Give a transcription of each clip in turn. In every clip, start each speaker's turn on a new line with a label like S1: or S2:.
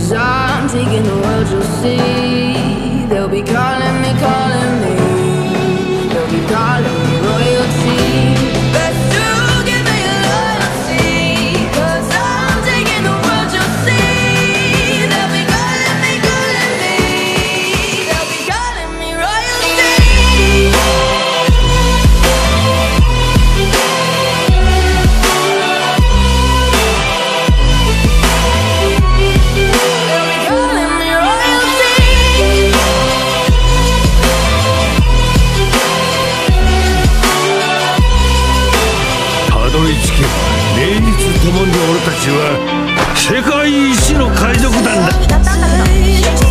S1: Cause I'm taking the world, you'll see. They'll be calling me, calling me. They'll be calling me
S2: どり着けば連日ともに俺たちは世界一の海賊団だ。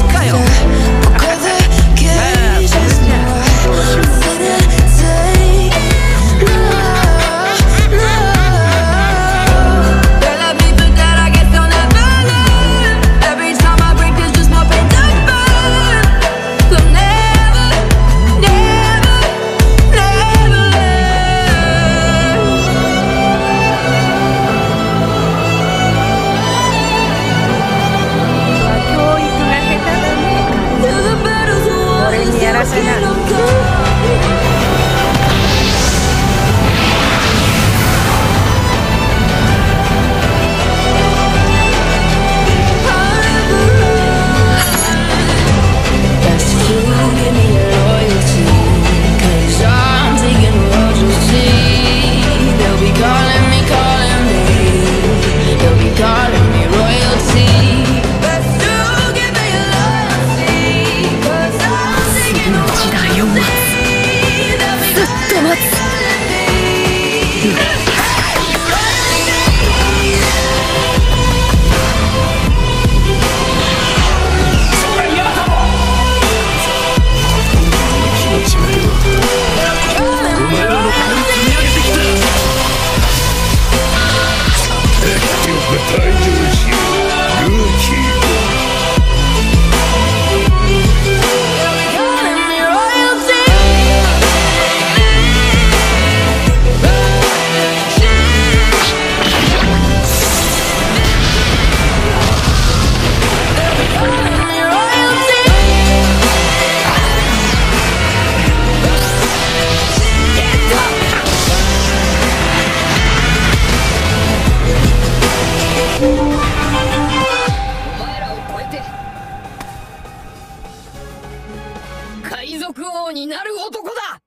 S3: 海賊王にな
S1: る男だ！